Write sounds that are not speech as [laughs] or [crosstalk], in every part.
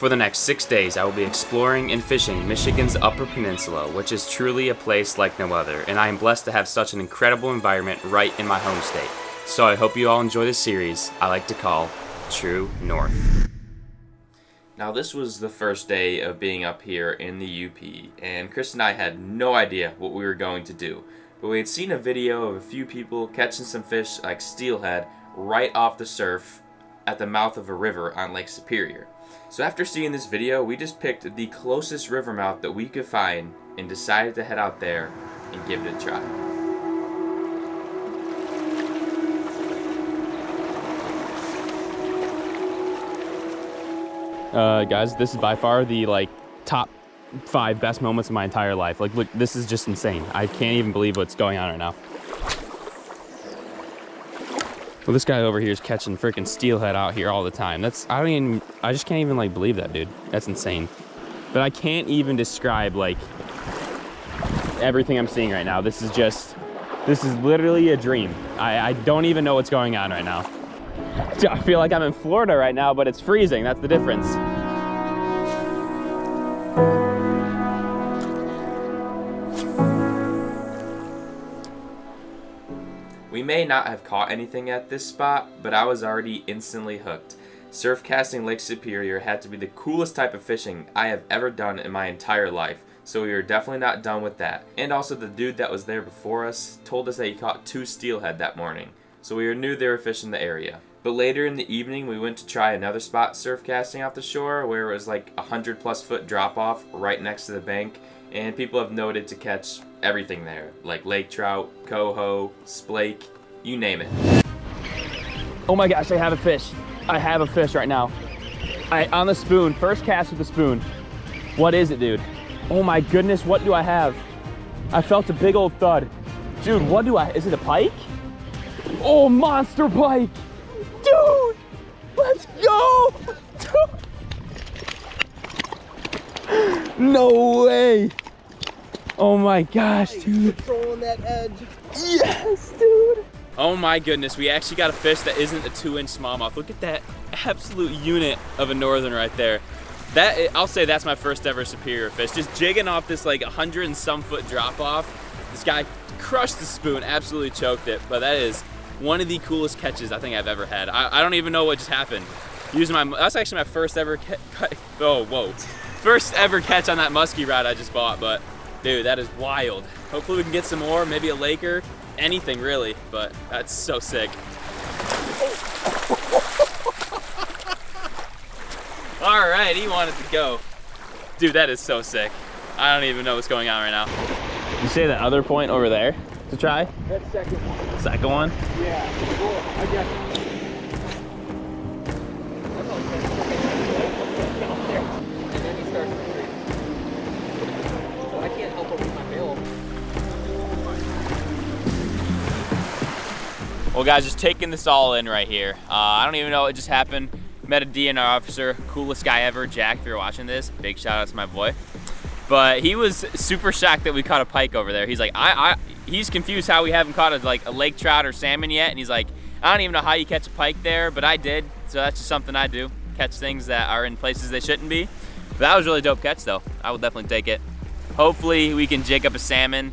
For the next six days, I will be exploring and fishing Michigan's Upper Peninsula, which is truly a place like no other, and I am blessed to have such an incredible environment right in my home state. So I hope you all enjoy this series I like to call Tru North. Now, this was the first day of being up here in the UP, and Chris and I had no idea what we were going to do. But we had seen a video of a few people catching some fish like steelhead right off the surf at the mouth of a river on Lake Superior. So after seeing this video, we just picked the closest river mouth that we could find and decided to head out there and give it a try. Uh, guys, this is by far the like top five best moments of my entire life. Like, look, this is just insane. I can't even believe what's going on right now. Well, this guy over here is catching freaking steelhead out here all the time. That's, I don't even, I just can't even like believe that, dude. That's insane. But I can't even describe like everything I'm seeing right now. This is just, this is literally a dream. I, I don't even know what's going on right now. [laughs] I feel like I'm in Florida right now, but it's freezing. That's the difference. May not have caught anything at this spot, but I was already instantly hooked. Surf casting Lake Superior had to be the coolest type of fishing I have ever done in my entire life, so we were definitely not done with that. And also the dude that was there before us told us that he caught two steelhead that morning, so we knew they were fishing the area. But later in the evening, we went to try another spot surf casting off the shore where it was like a hundred plus foot drop off right next to the bank, and people have noted to catch everything there, like lake trout, coho, splake, you name it. Oh my gosh, I have a fish. I have a fish right now. I on the spoon, first cast with the spoon. What is it, dude? Oh my goodness, what do I have? I felt a big old thud. Dude, what do I, is it a pike? Oh, monster pike! Dude, let's go! [laughs] no way! Oh my gosh, dude. Controlling that edge. Yes, dude. Oh my goodness, we actually got a fish that isn't a two inch smallmouth. Look at that absolute unit of a northern right there. That I'll say that's my first ever superior fish. Just jigging off this like 100 and some foot drop off. This guy crushed the spoon, absolutely choked it. But that is one of the coolest catches I think I've ever had. I, I don't even know what just happened. Using my, that's actually my first ever, oh, whoa. First ever catch on that muskie rod I just bought, but dude, that is wild. Hopefully we can get some more, maybe a Laker, anything really, but that's so sick. [laughs] All right, he wanted to go. Dude, that is so sick. I don't even know what's going on right now. You say that other point over there to try? That second one. Second one? Yeah. Cool. I got it. Well guys, just taking this all in right here. Uh, I don't even know what just happened. Met a DNR officer, coolest guy ever, Jack, if you're watching this. Big shout out to my boy. But he was super shocked that we caught a pike over there. He's like, I, I he's confused how we haven't caught a, like a lake trout or salmon yet. And he's like, I don't even know how you catch a pike there, but I did. So that's just something I do. Catch things that are in places they shouldn't be. But that was really dope catch though. I will definitely take it. Hopefully we can jig up a salmon,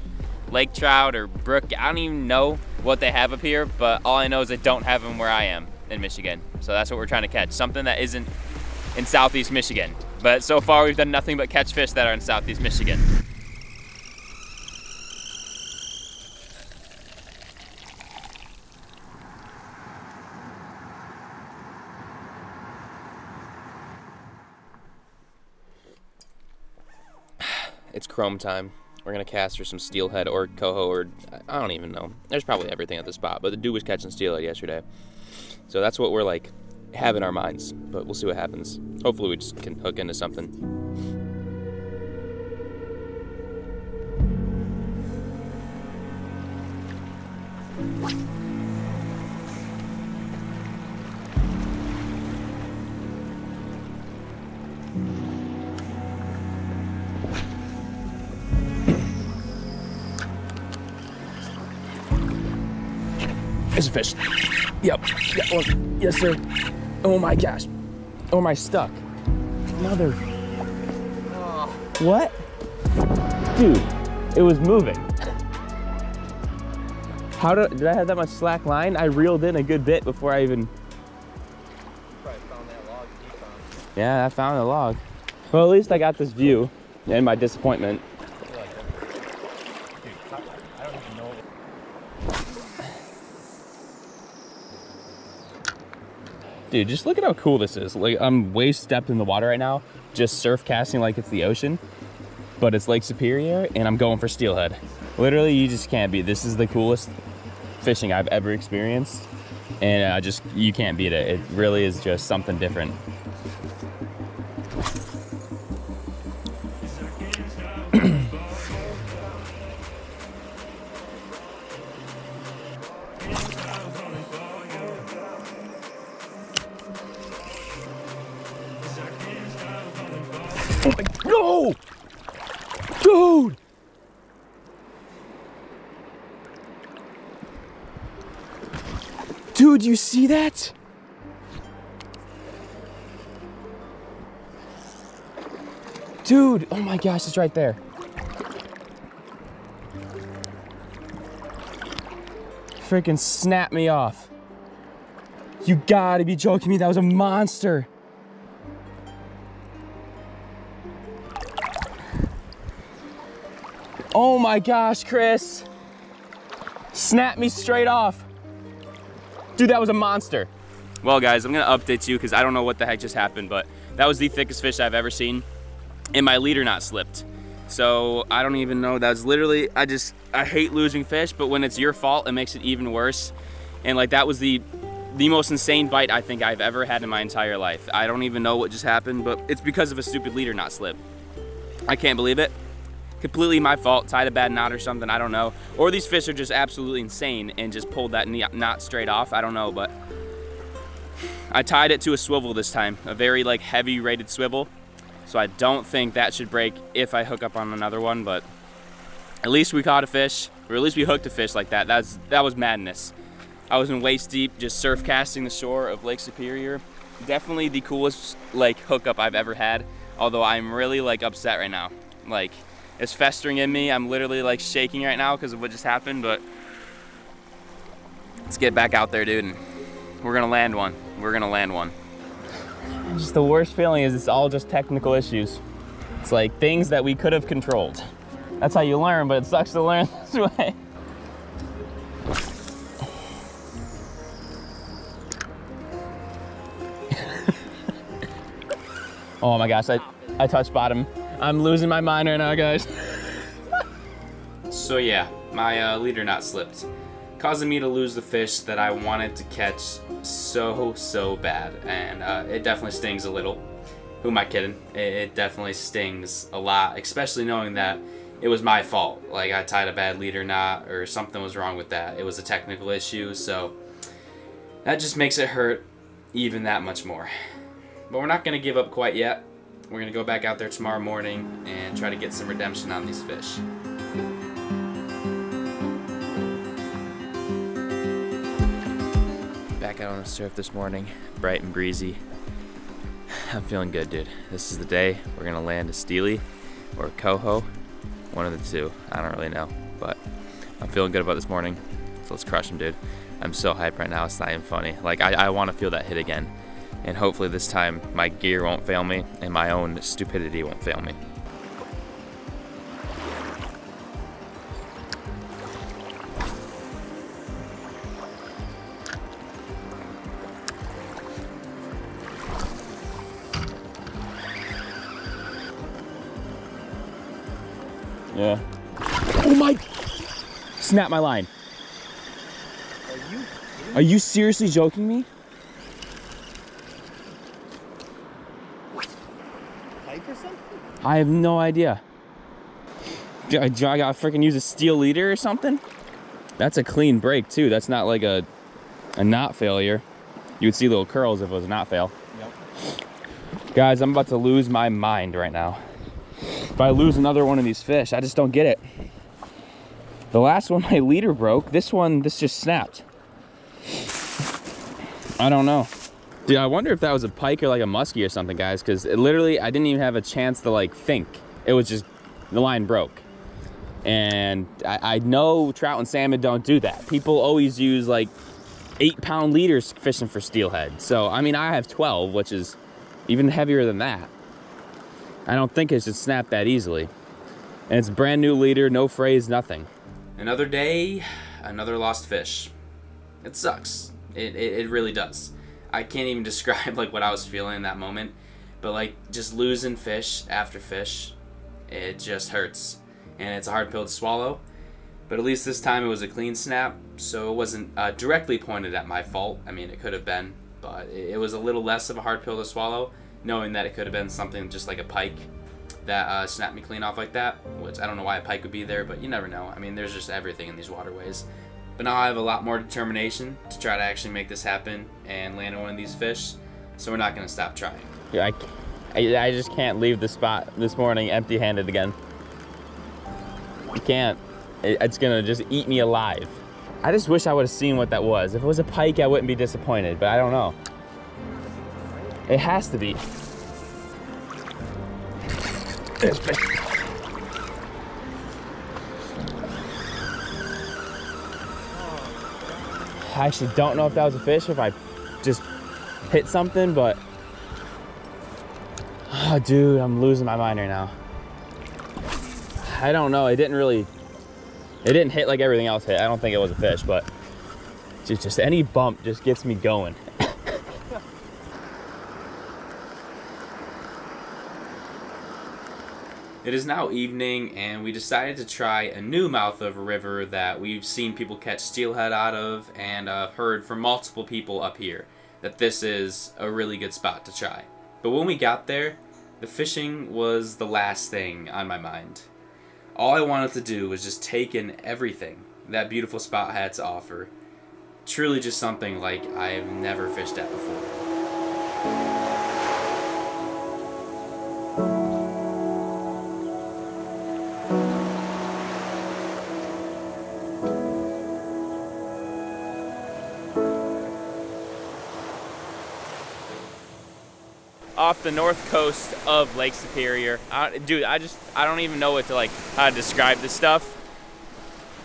lake trout or brook. I don't even know what they have up here, but all I know is they don't have them where I am in Michigan. So that's what we're trying to catch. Something that isn't in Southeast Michigan. But so far we've done nothing but catch fish that are in Southeast Michigan. [sighs] It's chrome time. We're gonna cast for some steelhead or coho or I don't even know. There's probably everything at the spot, but the dude was catching steelhead yesterday. So that's what we're like have in our minds, but we'll see what happens. Hopefully we just can hook into something. Fish. Yep. Got one. Yes, sir. Oh my gosh. Oh, am I stuck? mother. Oh, What? Dude, it was moving. How did, did I have that much slack line? I reeled in a good bit before I even, probably found that log yeah, I found a log. Well, at least I got this view and my disappointment. Dude, just look at how cool this is. Like, I'm waist depth in the water right now, just surf casting like it's the ocean, but it's Lake Superior, and I'm going for steelhead. Literally, you just can't beat. This is the coolest fishing I've ever experienced, and I just you can't beat it. It really is just something different. See that? Dude, oh my gosh, it's right there. Freaking snap me off. You gotta be joking me, that was a monster. Oh my gosh, Chris. Snap me straight off. Dude, that was a monster. Well, guys, I'm gonna update you because I don't know what the heck just happened, but that was the thickest fish I've ever seen. And my leader knot slipped. So I don't even know. That was literally, I just, I hate losing fish, but when it's your fault, it makes it even worse. And like that was the, the most insane bite I think I've ever had in my entire life. I don't even know what just happened, but it's because of a stupid leader knot slip. I can't believe it completely my fault, tied a bad knot or something, I don't know. Or these fish are just absolutely insane and just pulled that knot straight off, I don't know, but I tied it to a swivel this time, a very like heavy rated swivel. So I don't think that should break if I hook up on another one, but at least we caught a fish, or at least we hooked a fish like that. That's That was madness. I was in waist deep, just surf casting the shore of Lake Superior. Definitely the coolest like hookup I've ever had, although I'm really like upset right now. Like, it's festering in me. I'm literally like shaking right now because of what just happened, but let's get back out there, dude. And we're gonna land one. We're gonna land one. Just the worst feeling is it's all just technical issues. It's like things that we could have controlled. That's how you learn, but it sucks to learn [laughs] this way. [laughs] oh my gosh, I, I touched bottom. I'm losing my mind right now, guys. [laughs] so yeah, my uh, leader knot slipped, causing me to lose the fish that I wanted to catch so, so bad. And uh, it definitely stings a little. Who am I kidding? It, it definitely stings a lot, especially knowing that it was my fault. Like I tied a bad leader knot or something was wrong with that. It was a technical issue, so that just makes it hurt even that much more. But we're not gonna give up quite yet. We're gonna go back out there tomorrow morning and try to get some redemption on these fish. Back out on the surf this morning, bright and breezy. I'm feeling good, dude. This is the day we're gonna land a Steely or a Coho, one of the two. I don't really know, but I'm feeling good about this morning. So let's crush them, dude. I'm so hyped right now. It's not even funny. Like I, I want to feel that hit again and hopefully this time my gear won't fail me and my own stupidity won't fail me. Yeah. Oh my! Snap my line. Are you? Are you seriously joking me? Pipe or something? I have no idea. Do I, I gotta freaking use a steel leader or something? That's a clean break too. That's not like a a knot failure. You would see little curls if it was a knot fail. Yep. Guys, I'm about to lose my mind right now. If I lose another one of these fish, I just don't get it. The last one, my leader broke. This one, this just snapped. I don't know. Dude, I wonder if that was a pike or like a muskie or something, guys, because literally I didn't even have a chance to like think. It was just, the line broke. And I, I know trout and salmon don't do that. People always use like eight pound leaders fishing for steelhead. So, I mean, I have 12, which is even heavier than that. I don't think it should snap that easily. And it's brand new leader, no frays, nothing. Another day, another lost fish. It sucks. It, it, it really does. I can't even [laughs] describe like what I was feeling in that moment, but like just losing fish after fish, it just hurts, and it's a hard pill to swallow. But at least this time it was a clean snap, so it wasn't uh, directly pointed at my fault. I mean, it could have been, but it, was a little less of a hard pill to swallow, knowing that it could have been something just like a pike that uh, snapped me clean off like that. Which I don't know why a pike would be there, but you never know. I mean, there's just everything in these waterways. But now I have a lot more determination to try to actually make this happen and land on one of these fish. So we're not going to stop trying. Yeah, I, I, I just can't leave the spot this morning empty-handed again. You can't. It, it's gonna just eat me alive. I just wish I would have seen what that was. If it was a pike, I wouldn't be disappointed, but I don't know. It has to be. I actually don't know if that was a fish or if I just hit something, but oh, [sighs] dude, I'm losing my mind right now. I don't know. It didn't really, it didn't hit like everything else hit. I don't think it was a fish, but just, just any bump just gets me going. It is now evening, and we decided to try a new mouth of a river that we've seen people catch steelhead out of, and uh, heard from multiple people up here that this is a really good spot to try. But when we got there, the fishing was the last thing on my mind. All I wanted to do was just take in everything that beautiful spot had to offer. Truly just something like I've never fished at before. Off the north coast of Lake Superior. I, dude, I just, I don't even know what to like, how to describe this stuff.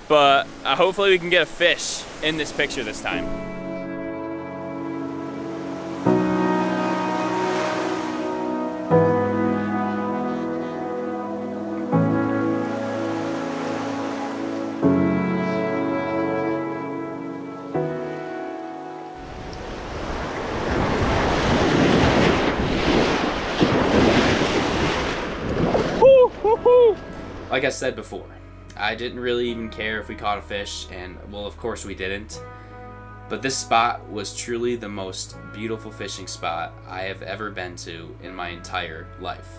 But uh, hopefully we can get a fish in this picture this time. Like I said before, I didn't really even care if we caught a fish, and well, of course we didn't. But this spot was truly the most beautiful fishing spot I have ever been to in my entire life.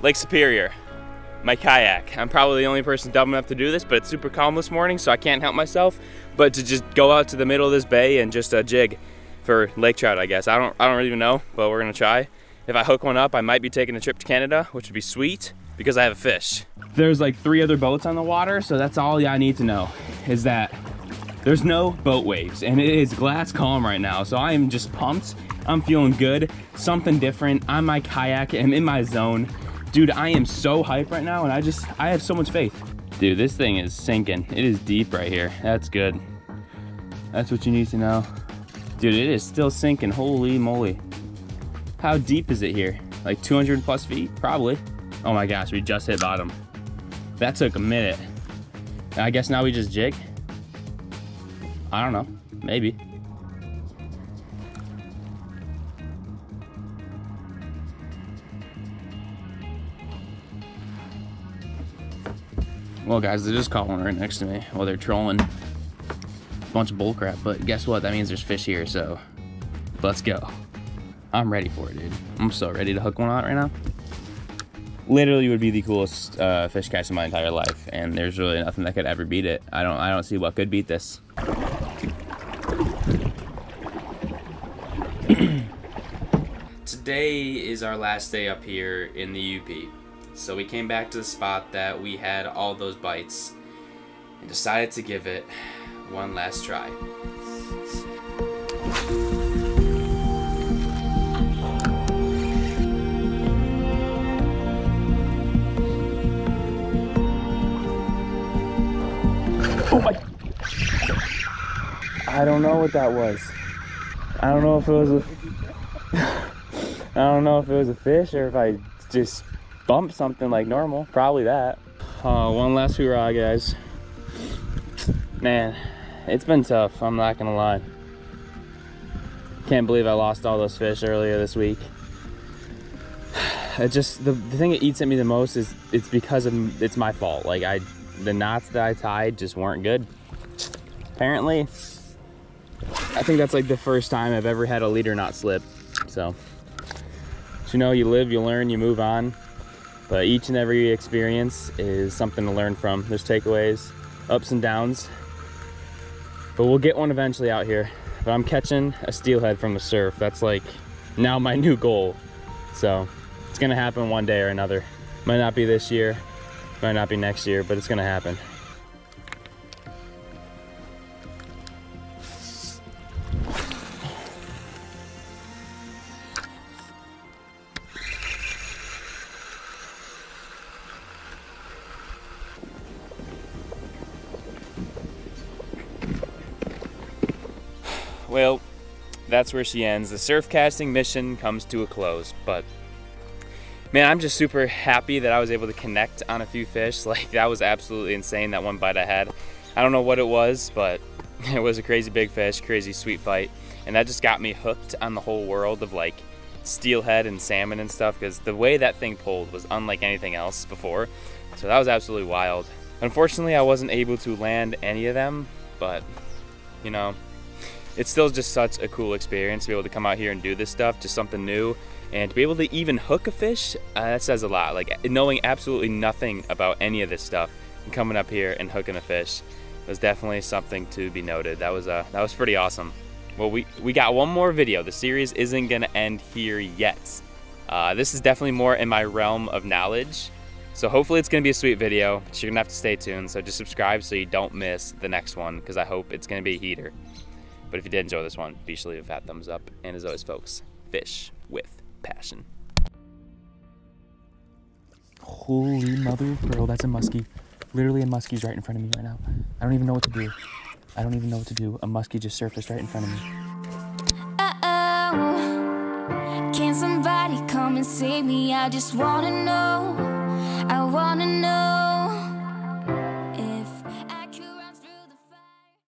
Lake Superior, my kayak. I'm probably the only person dumb enough to do this, but it's super calm this morning, so I can't help myself. But to just go out to the middle of this bay and just uh, jig for lake trout, I guess. I don't, I don't even know, but we're gonna try. If I hook one up, I might be taking a trip to Canada, which would be sweet because I have a fish. There's like three other boats on the water, so that's all I need to know is that there's no boat waves and it is glass calm right now. So I am just pumped. I'm feeling good, something different. I'm my kayak, I'm in my zone. Dude, I am so hyped right now and I just, I have so much faith. Dude, this thing is sinking. It is deep right here. That's good. That's what you need to know. Dude, it is still sinking, holy moly. How deep is it here? Like 200 plus feet? Probably. Oh my gosh, we just hit bottom. That took a minute. I guess now we just jig? I don't know, maybe. Well guys, they just caught one right next to me while they're trolling bunch of bullcrap, but guess what? That means there's fish here, so let's go. I'm ready for it, dude. I'm so ready to hook one out right now. Literally would be the coolest uh, fish catch in my entire life, and there's really nothing that could ever beat it. I don't, I don't see what could beat this. [clears throat] Today is our last day up here in the UP. So we came back to the spot that we had all those bites and decided to give it one last try. Oh my! I don't know what that was. I don't know if it was a. [laughs] I don't know if it was a fish or if I just bumped something like normal. Probably that. Uh, one last hurrah, guys. Man, it's been tough. I'm not gonna lie. Can't believe I lost all those fish earlier this week. [sighs] It just the, the thing that eats at me the most is it's because of it's my fault. Like I, the knots that I tied just weren't good. Apparently, I think that's like the first time I've ever had a leader knot slip. So, but you know, you live, you learn, you move on. But each and every experience is something to learn from. There's takeaways, ups and downs. But we'll get one eventually out here. But I'm catching a steelhead from the surf. That's like now my new goal. So it's gonna happen one day or another. Might not be this year, might not be next year, but it's gonna happen. Well, that's where she ends. The surf casting mission comes to a close, but man, I'm just super happy that I was able to connect on a few fish. [laughs] Like that was absolutely insane, that one bite I had. I don't know what it was, but [laughs] it was a crazy big fish, crazy sweet fight. And that just got me hooked on the whole world of like steelhead and salmon and stuff because the way that thing pulled was unlike anything else before. So that was absolutely wild. Unfortunately, I wasn't able to land any of them, but you know, it's still just such a cool experience to be able to come out here and do this stuff, just something new. And to be able to even hook a fish, uh, that says a lot. Like knowing absolutely nothing about any of this stuff and coming up here and hooking a fish was definitely something to be noted. That was uh, that was pretty awesome. Well, we, we got one more video. The series isn't gonna end here yet. Uh, this is definitely more in my realm of knowledge. So hopefully it's gonna be a sweet video, but you're gonna have to stay tuned. So just subscribe so you don't miss the next one because I hope it's gonna be a heater. But if you did enjoy this one, be sure to leave a fat thumbs up. And as always, folks, fish with passion. Holy mother of pearl, that's a muskie. Literally a muskie's right in front of me right now. I don't even know what to do. I don't even know what to do. A muskie just surfaced right in front of me. Uh-oh. Can somebody come and save me? I just wanna know. I wanna know.